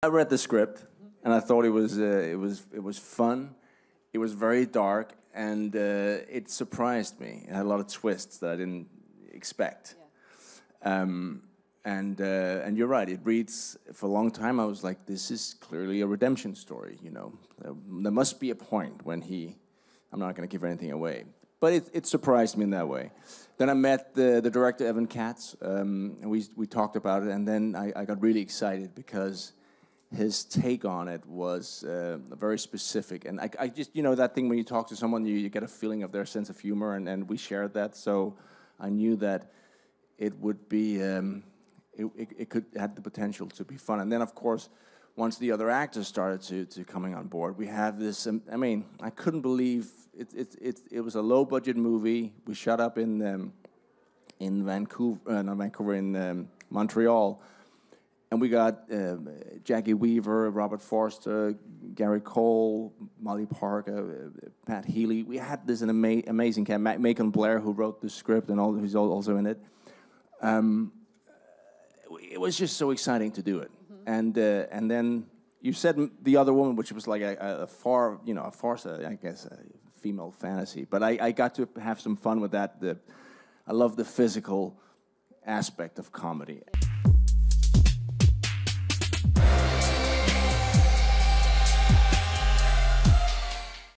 I read the script, and I thought it was uh, it was it was fun. It was very dark, and uh, it surprised me. It had a lot of twists that I didn't expect. Um, and uh, and you're right. It reads for a long time. I was like, this is clearly a redemption story. You know, there, there must be a point when he. I'm not going to give anything away, but it, it surprised me in that way. Then I met the, the director Evan Katz, um, and we we talked about it, and then I, I got really excited because his take on it was uh, very specific. And I, I, just, you know, that thing when you talk to someone, you, you, get a feeling of their sense of humor, and, and we shared that. So I knew that it would be, um, it, it, it, could had the potential to be fun. And then, of course, once the other actors started to, to coming on board, we have this. Um, I mean, I couldn't believe it. It, it, it was a low budget movie. We shot up in um, in Vancouver, uh, not Vancouver, in um, Montreal and we got uh, Jacki Weaver, Robert Forster, Gary Cole, Molly Parker, uh, Pat Healy. We had this an ama amazing cast. Ma Macon Blair, who wrote the script and all, who's also in it. Um, it was just so exciting to do it. Mm -hmm. And uh, and then you said the other woman, which was like a, a far, you know, a farce, I guess, a female fantasy. But I, I got to have some fun with that. The, I love the physical aspect of comedy.